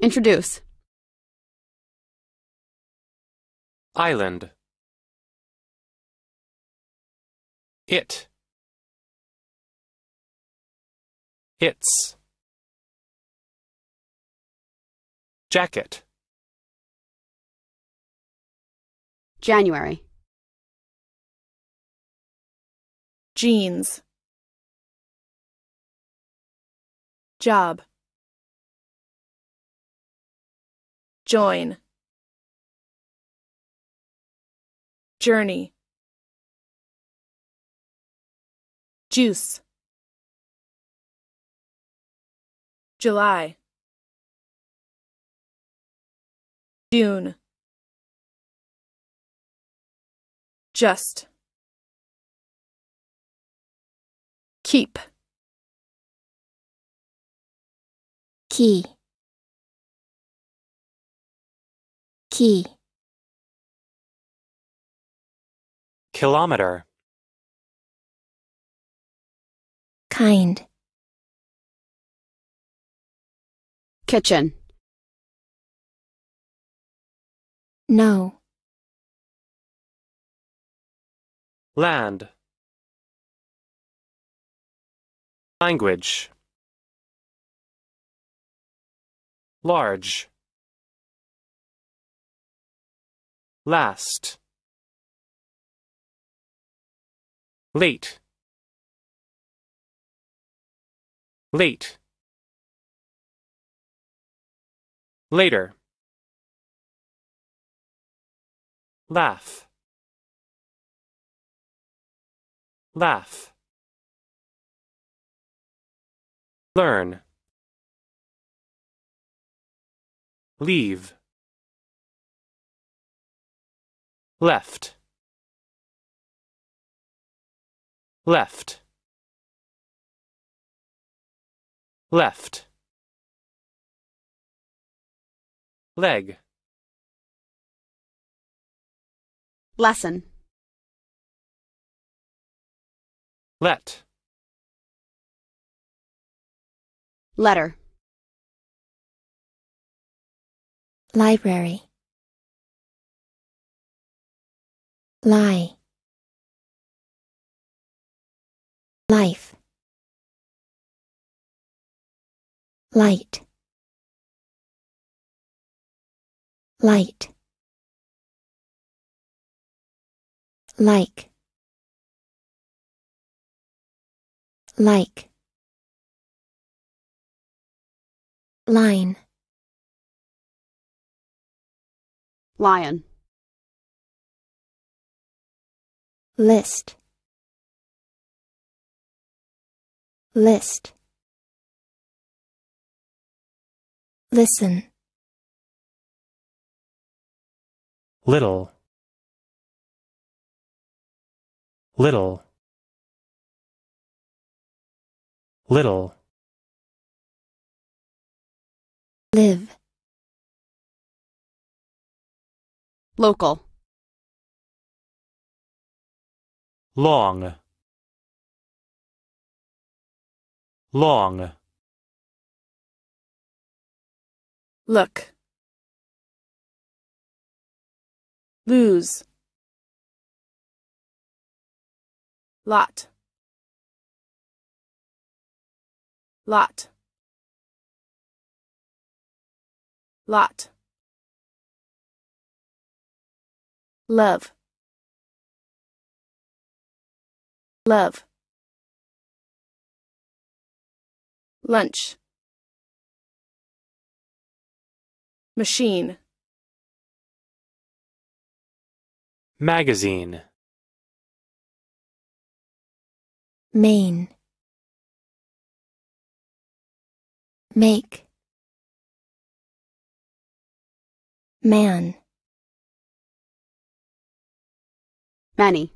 Introduce. Island. It. Its. Jacket. January. jeans job join. Journey. Juice. July. June. Just. Keep. Key key Kilometer. kind Kitchen. know Land. Language. Large. Last. Late. Late. Later. Laugh. Laugh. Learn. Leave. Left. Left. Left. Leg. Lesson. Let. Letter. library lie. Life. Light. Light. Like. Like. Line. Lion. List list listen Little. Little. Little. live Local. Long. Long. look. Lose. Lot. Lot. Lot. Love love. Lunch. Machine. Magazine. main. Make. Man. Many.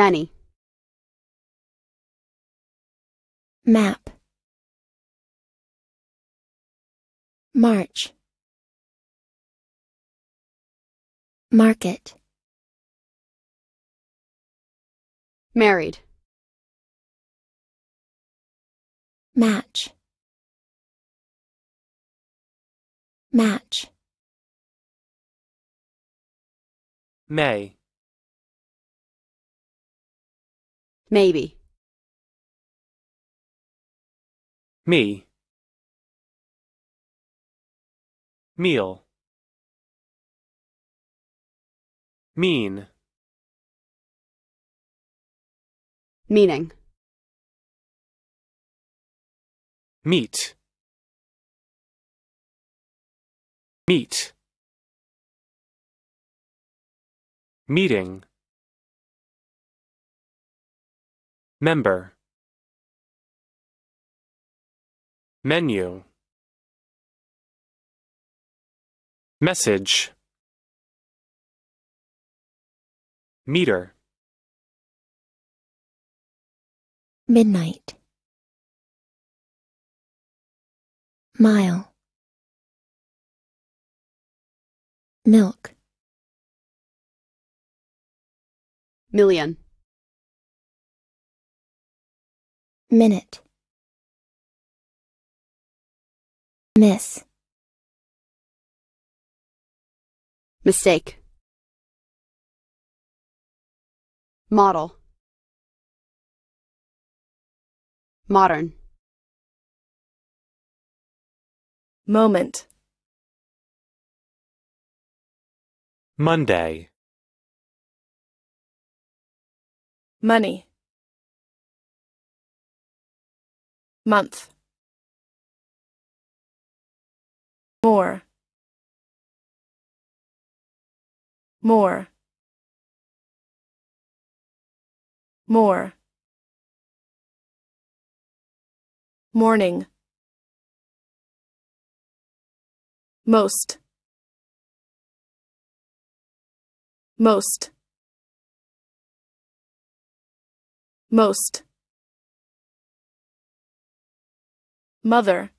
Many. map. March. Market. Married. match. Match, may, maybe, me, meal, mean, meaning, meet, meet, meeting, member, menu, message, meter, midnight, mile, milk, million, minute, miss, mistake, model, modern, moment, Monday, money, month, more, more, more, morning, most, most, most, mother,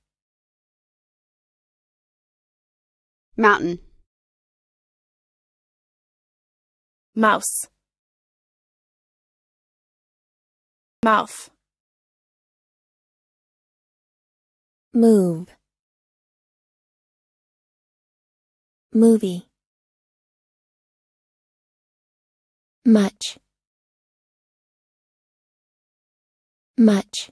mountain, mouse, mouth, move, movie, much, much,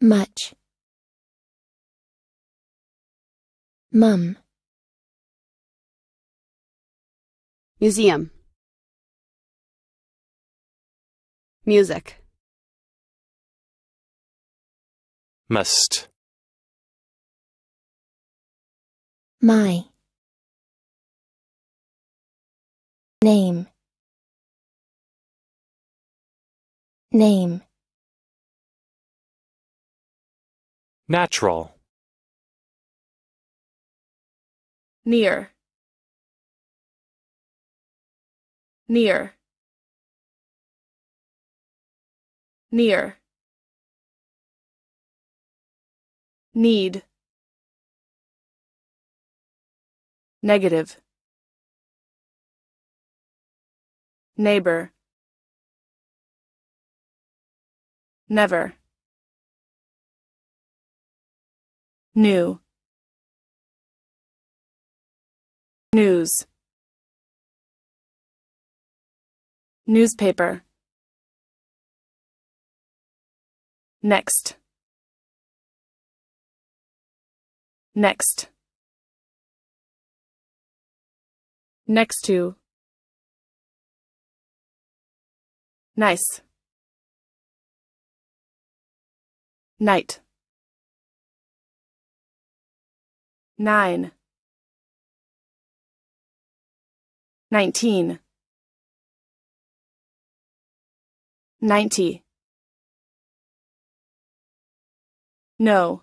much, mum, museum, music, must, my, name, name, natural, near, near, near, need, negative, neighbor, never, new, news, newspaper, next, next, next to, nice, night, nine, nineteen, ninety, no,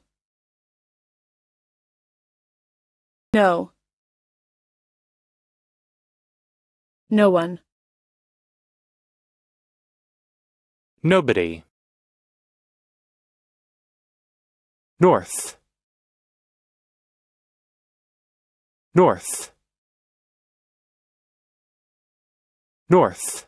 no, no one, nobody, north, north, north,